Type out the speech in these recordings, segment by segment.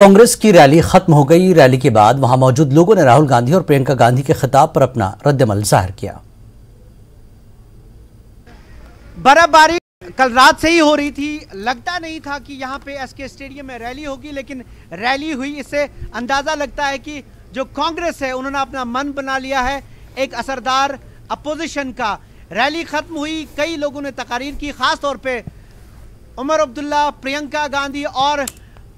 कांग्रेस की रैली खत्म हो गई। रैली के बाद वहाँ मौजूद लोगों ने राहुल गांधी और प्रियंका गांधी के खिताब पर अपना रद्दमल ज़ाहिर किया। बर्फबारी कल रात से ही हो रही थी। लगता नहीं था कि यहाँ पे एसके स्टेडियम में रैली होगी, लेकिन रैली हुई। इससे अंदाज़ा लगता है कि जो कांग्रेस है, उन्होंने अपना मन बना लिया है। एक असरदार अपोजिशन का रैली खत्म हुई। कई लोगों ने तकारीर की खास तौर पे उमर अब्दुल्ला, प्रियंका गांधी और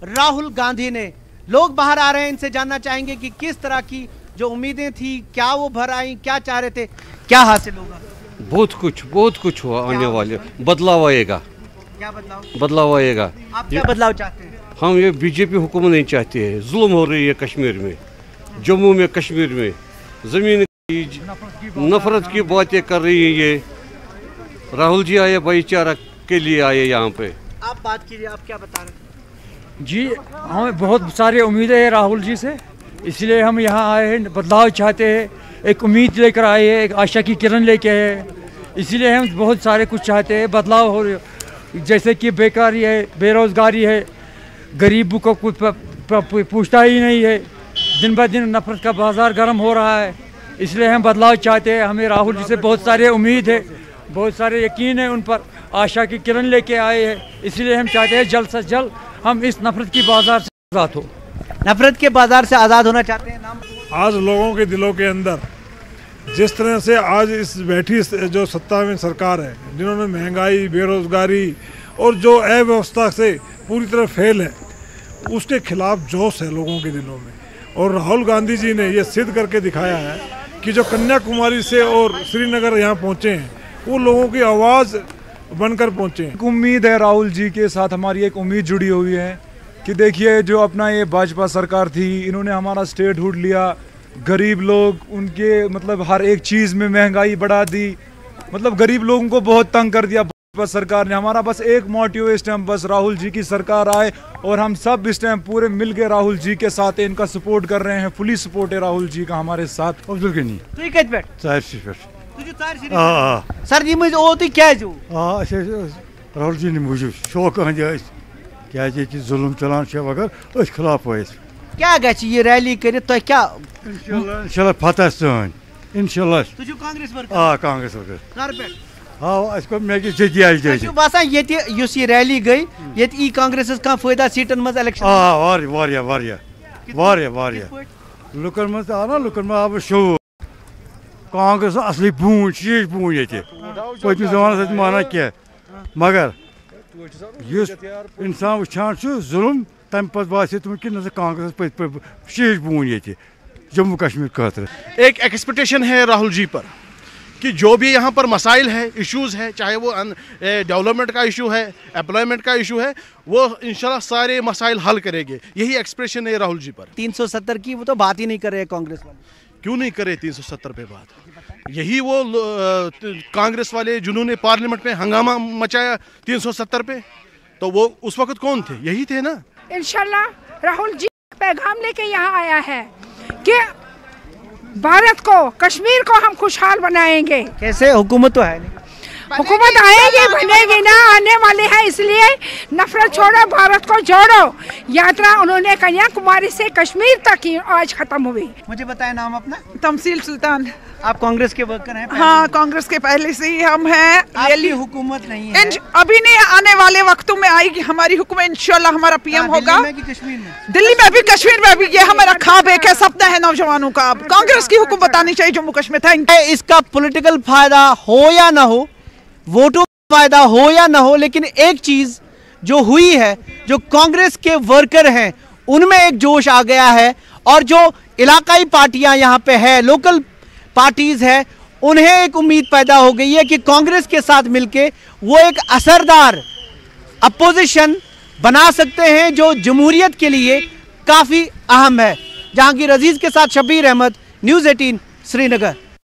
राहुल गांधी ने। लोग बाहर आ रहे हैं इनसे जानना चाहेंगे कि किस तरह की जो उम्मीदें थी क्या वो भर आई क्या चाह रहे थे क्या हासिल होगा? बहुत कुछ बहुत कुछ हुआ आने वाले। बदलाव आएगा। क्या बदलाव? बदलाव आएगा। आप क्या बदलाव चाहते हैं? हम ये बीजेपी हुकूमत नहीं चाहते है। जुल्म हो रही है कश्मीर में। जम्मू में कश्मीर में। ज़मीन की नफरत की बातें कर रही है ये। राहुल जी आए भाईचारा के लिए आए यहाँ पे। आप बात कीजिए आप क्या बता रहे जी, हमें बहुत सारी उम्मीदें हैं राहुल जी से। इसलिए हम यहाँ आए हैं, बदलाव चाहते हैं, एक उम्मीद लेकर आए हैं, एक आशा की किरण लेके आए हैं। इसलिए हम बहुत सारे कुछ चाहते हैं, बदलाव हो जैसे कि बेकारी है, बेरोज़गारी है, गरीबों को कुछ पूछता ही नहीं है। दिन ब दिन नफरत का बाज़ार गर्म हो रहा है। इसलिए हम बदलाव चाहते हैं। हमें राहुल जी से बहुत सारे उम्मीद है, बहुत सारे यकीन है उन पर। आशा की किरण लेके आए हैं। इसलिए हम चाहते हैं जल्द से जल्द हम इस नफरत की बाज़ार से आज़ाद हो। नफरत के बाज़ार से आज़ाद होना चाहते हैं नाम आज लोगों के दिलों के अंदर जिस तरह से आज इस बैठी जो सत्ता में सरकार है जिन्होंने महँगाई बेरोजगारी और जो अव्यवस्था से पूरी तरह फेल है उसके खिलाफ जोश है लोगों के दिलों में। और राहुल गांधी जी ने ये सिद्ध करके दिखाया है कि जो कन्याकुमारी से और श्रीनगर यहाँ पहुँचे हैं वो लोगों की आवाज़ बनकर पहुँचे हैं। एक उम्मीद है राहुल जी के साथ हमारी एक उम्मीद जुड़ी हुई है कि देखिए जो अपना ये भाजपा सरकार थी इन्होंने हमारा स्टेट हुड लिया। गरीब लोग उनके मतलब हर एक चीज़ में महँगाई बढ़ा दी। मतलब गरीब लोगों को बहुत तंग कर दिया भाजपा सरकार ने। हमारा बस एक मोटिव इस टाइम बस राहुल जी की सरकार आए और हम सब इस टाइम पूरे मिल के राहुल जी के साथ इनका सपोर्ट कर रहे हैं। फुली सपोर्ट है राहुल जी का हमारे साथ। अब्दुल गनी तुझे तार सिरी आ आ सर जी मुझे ओ तुझ क्या अस राहुल जी मूजूब शौक अहद क्या जुलम चलान वगर अस खिलाफ क्या गछ ये रैली करित तो क्या इंशाल्लाह फतह सन इंशाल्लाह। तुझे कांग्रेस पर आ कांग्रेस कर हाँ तुझे बासान ये युस ये रैली गई ये ई कांग्रेस का फ़ायदा सीटन मज इलेक्शन आ वार वारिया वारिया वारिया। वारिया लुकन कांग्रेस असली शीश बून ये पत्म जमानस माना क्या मगर युस इंसान वुचान जुलम तम पे बासे तुम कि ना कांग्रेस पे शीश बून ये जम्मू कश्मीर खतर एक एक्सपेक्टेशन है राहुल जी पर कि जो भी यहाँ पर मसाइल है इश्यूज़ है चाहे वो डेवलपमेंट का इशू है एम्प्लॉयमेंट का इशू है वो इंशाल्लाह सारे मसाइल हल करेंगे। यही एक्सप्रेशन है राहुल जी पर। 370 की वो तो बात ही नहीं कर रहे कांग्रेस वाले। क्यों नहीं करे 370 पे बात? यही वो कांग्रेस वाले जिन्होंने पार्लियामेंट में हंगामा मचाया 370 पे तो वो उस वक्त कौन थे? यही थे ना? इनशाला राहुल जी पैगाम लेके यहाँ आया है कि भारत को कश्मीर को हम खुशहाल बनाएँगे। कैसे? हुकूमत तो है नहीं। हुकूमत आएगी बनेगी ना आने वाले हैं इसलिए नफरत छोड़ो भारत को जोड़ो। यात्रा उन्होंने कन्याकुमारी से कश्मीर तक की आज खत्म हुई। मुझे बताया नाम अपना? तमसील सुल्तान। आप कांग्रेस के वर्कर हैं हाँ कांग्रेस के पहले से ही हम हैं। आपकी हुकूमत नहीं है। अभी नहीं आने वाले वक्तों में आएगी हमारी हुकूमत इंशाल्लाह हमारा पीएम कहाँ, होगा। दिल्ली में भी कश्मीर में भी ये हमारा खाब एक है सपना है नौजवानों का। अब कांग्रेस की हुकूमत आनी चाहिए जम्मू कश्मीर। थैंक इसका पोलिटिकल फ़ायदा हो या ना हो वोटों का फ़ायदा हो या ना हो, लेकिन एक चीज़ जो हुई है, जो कांग्रेस के वर्कर हैं, उनमें एक जोश आ गया है और जो इलाकाई पार्टियाँ यहाँ पे है, लोकल पार्टीज़ है, उन्हें एक उम्मीद पैदा हो गई है कि कांग्रेस के साथ मिलके वो एक असरदार अपोजिशन बना सकते हैं, जो जमहूरियत के लिए काफ़ी अहम है। जहांगीर अज़ीज़ के साथ शबीर अहमद, न्यूज़ 18 श्रीनगर।